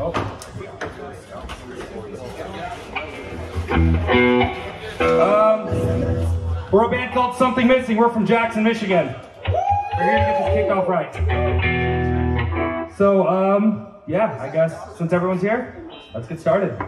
Um, we're a band called Something Missing. We're from Jackson, Michigan. We're here to get this kicked off right. So, um, yeah, I guess since everyone's here, let's get started.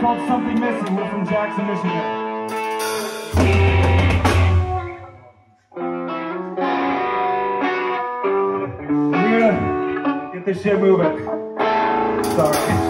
Called Something Missing. We're from Jackson, Michigan. We're gonna get this shit moving. Sorry.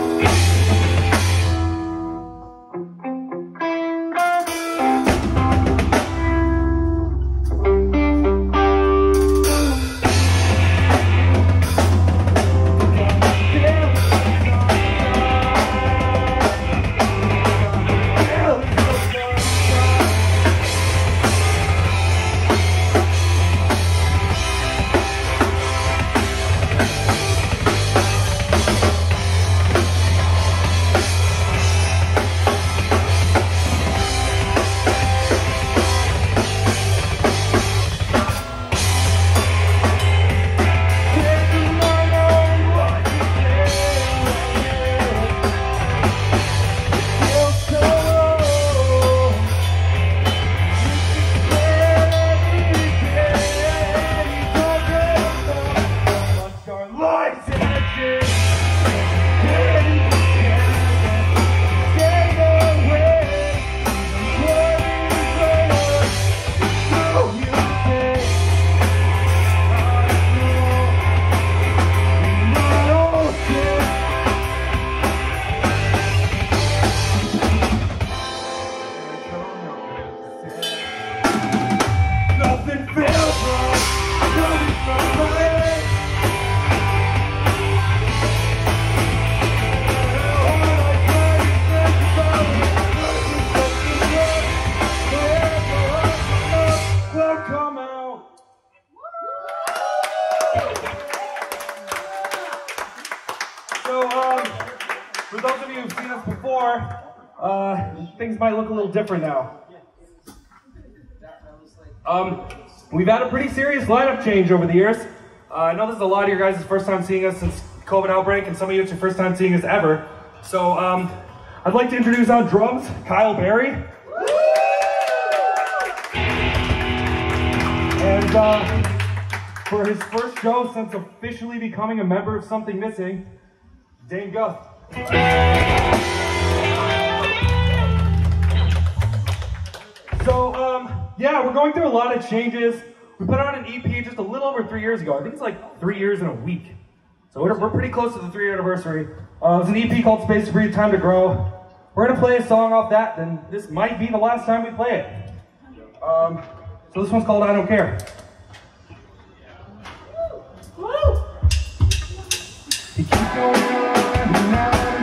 Different now. Um, we've had a pretty serious lineup change over the years. Uh, I know this is a lot of your guys' first time seeing us since COVID outbreak, and some of you it's your first time seeing us ever. So um, I'd like to introduce on drums, Kyle Berry. And uh, for his first show since officially becoming a member of Something Missing, Dane Guth. Yeah, we're going through a lot of changes. We put out an EP just a little over three years ago. I think it's like three years in a week. So we're, we're pretty close to the three year anniversary. Uh, it was an EP called Space to Breathe, Time to Grow. We're gonna play a song off that, then this might be the last time we play it. Um, so this one's called I Don't Care. You keep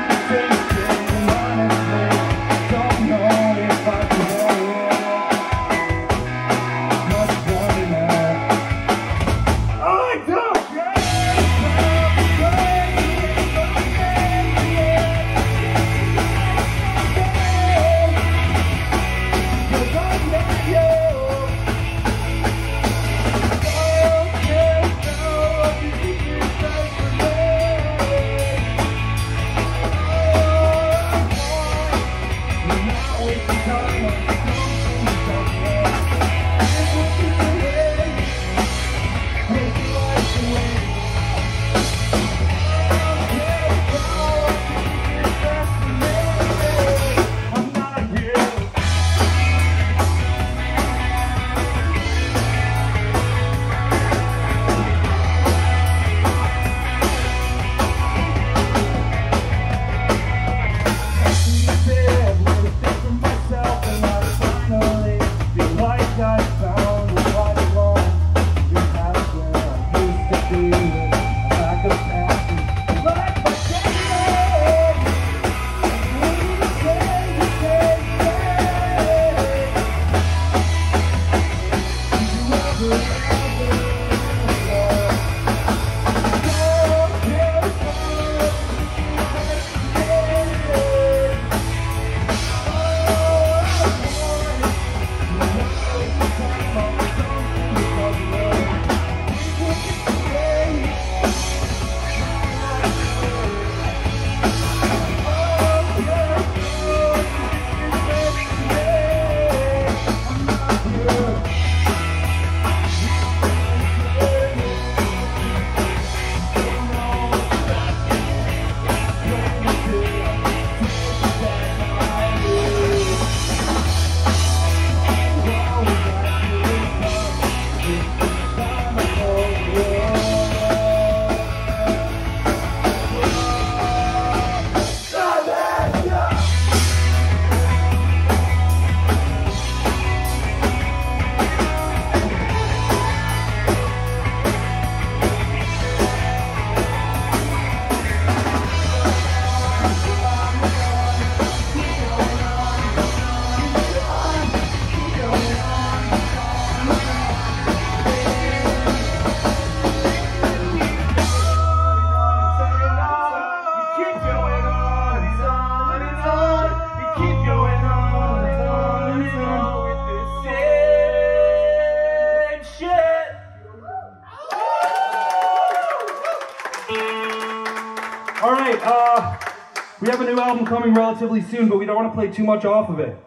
coming relatively soon, but we don't want to play too much off of it.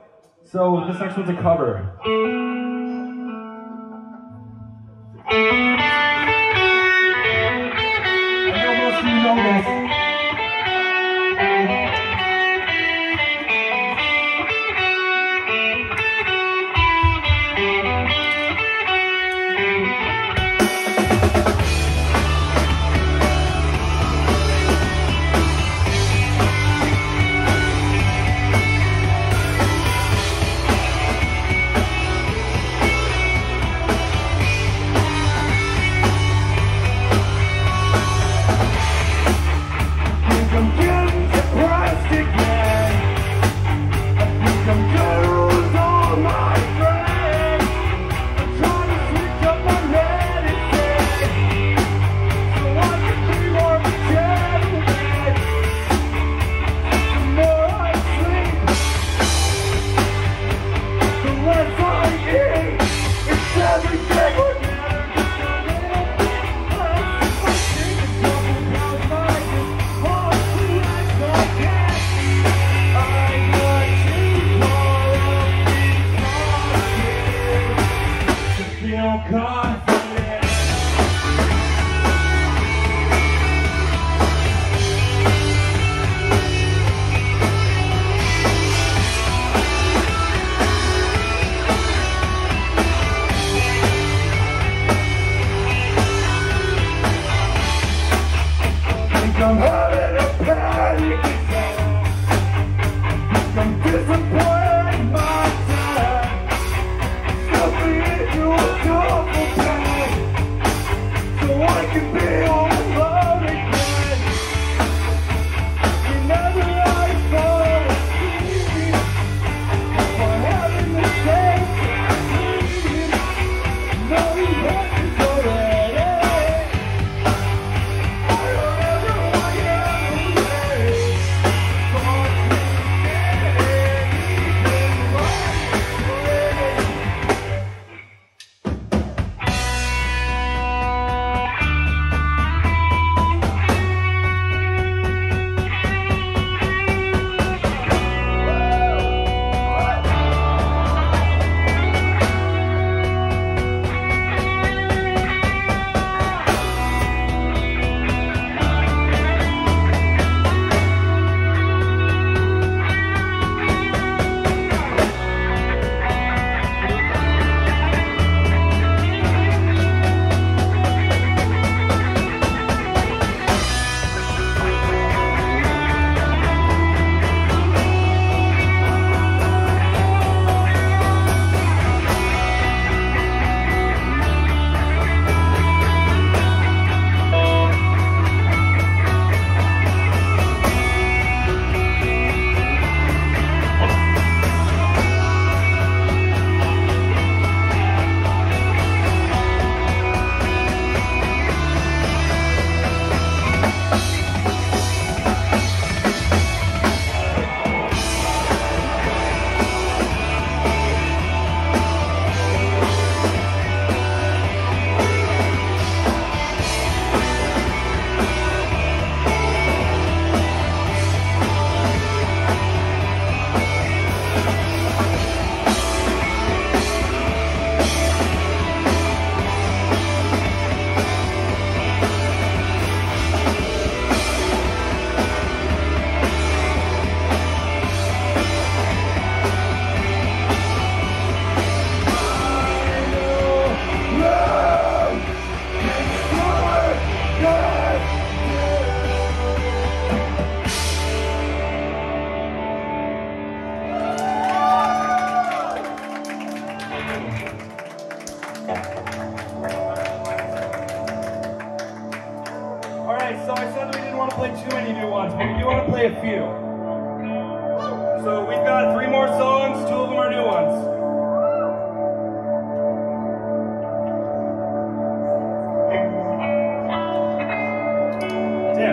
So this next one's a cover.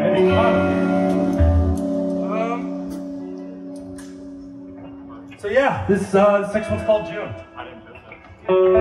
Um, so yeah, this uh, next one's called June.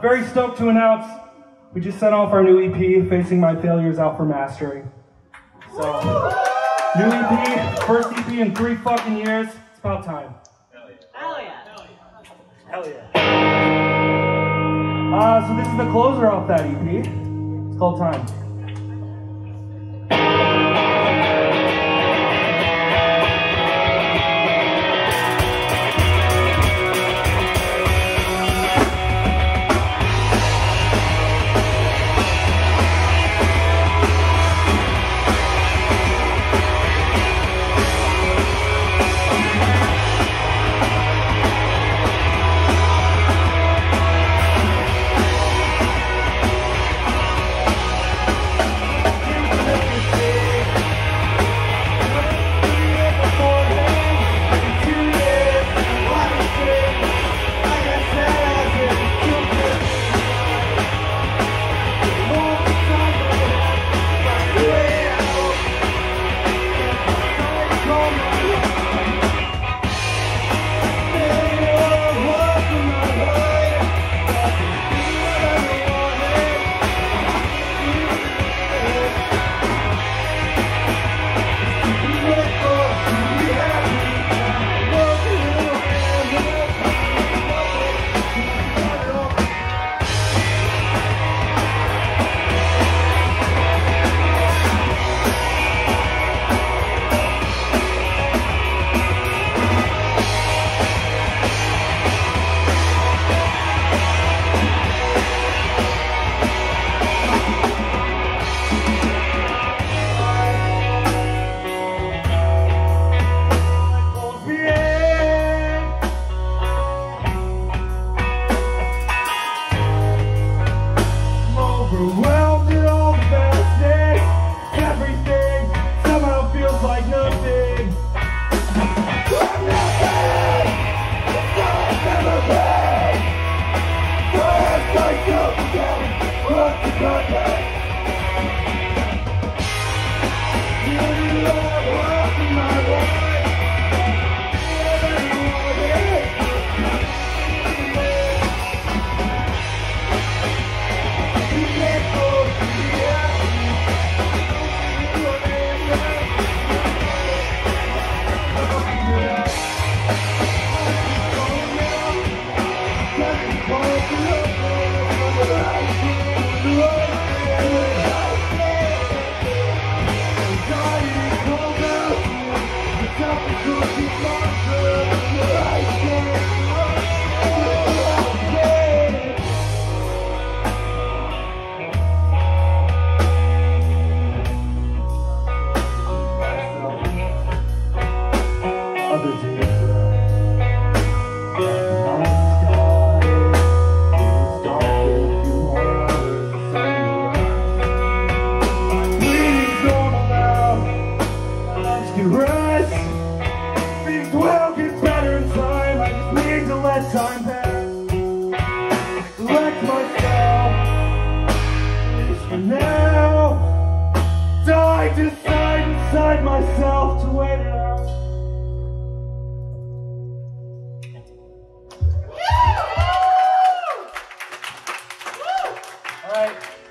Very stoked to announce we just sent off our new EP, Facing My Failures, out for mastering. So, new EP, first EP in three fucking years. It's about time. Hell yeah. Hell yeah. Uh, so this is the closer off that EP. It's called Time. Myself to wait it out.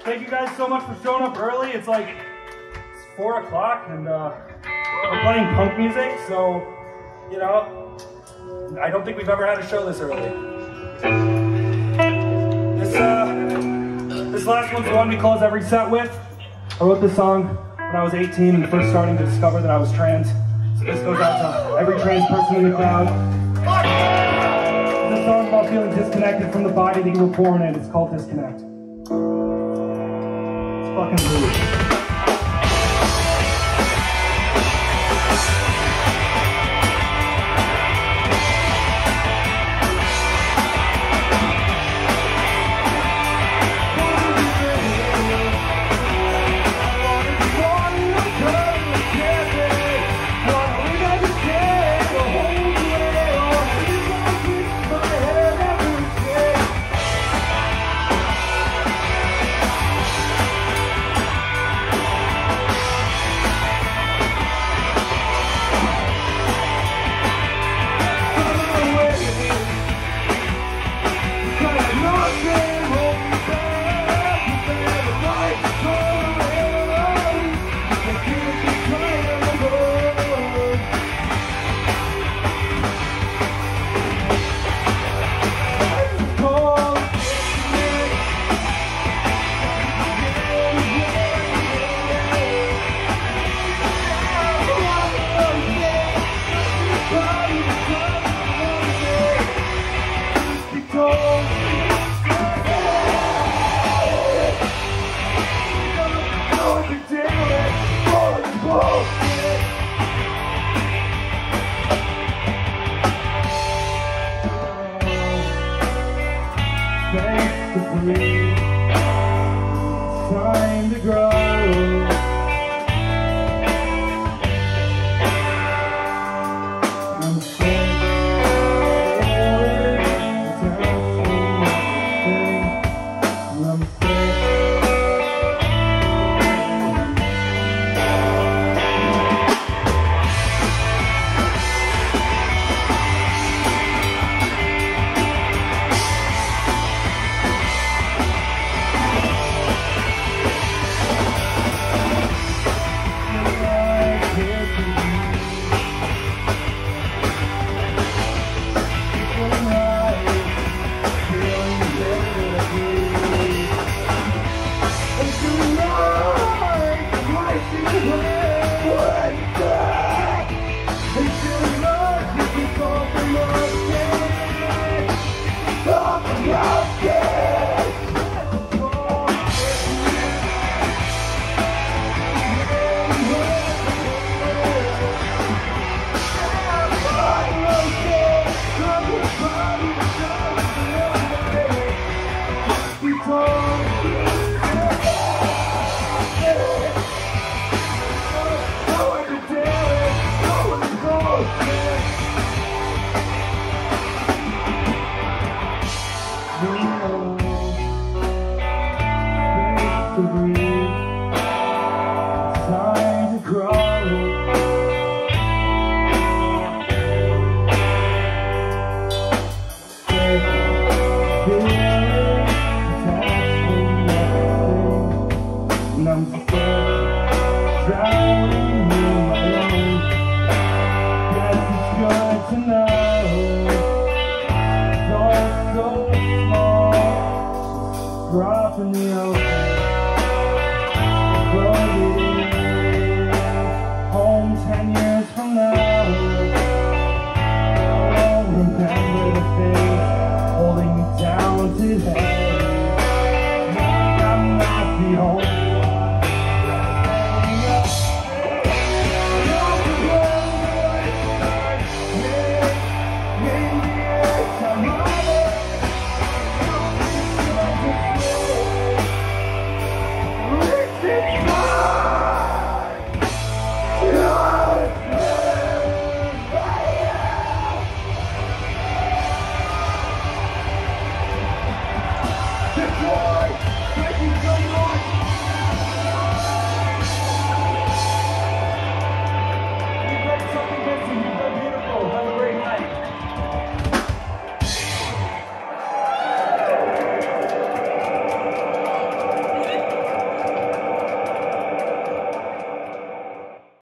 Thank you guys so much for showing up early. It's like it's four o'clock, and uh, we're playing punk music. So, you know, I don't think we've ever had a show this early. This uh, this last one's the one we close every set with. I wrote this song when I was 18 and first starting to discover that I was trans. So this goes out to every trans person in the crowd. This song about feeling disconnected from the body that you were born in. It's called Disconnect. It's fucking rude.